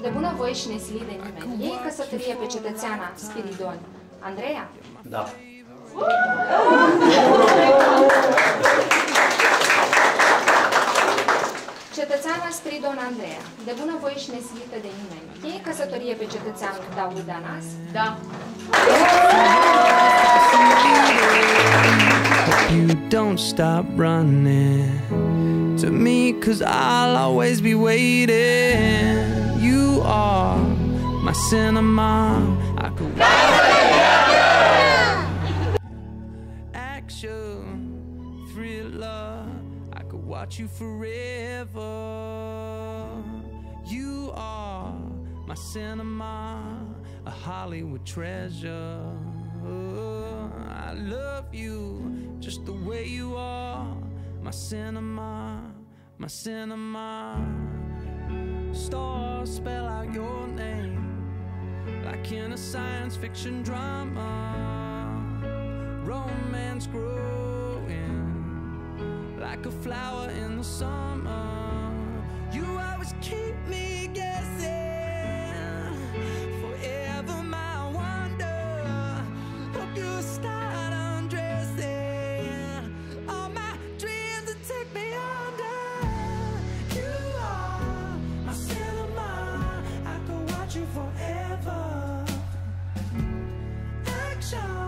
de bunăvoie și nesilit de nimeni. Ei căsătorie pe cetățeana Spiridon. Andreea? Da. Cetățeana Spiridon Andreea, de bunăvoie și nesilită de nimeni. Ei căsătorie pe cetățeanul David Danas? Da. you don't stop running to me cause I'll always be waiting. You are my cinema. I could action thriller. I could watch you forever. You are my cinema a Hollywood treasure. Oh, I love you just the way you are cinema, my cinema. Stars spell out your name, like in a science fiction drama. Romance growing, like a flower in the summer. You always keep. sunshine.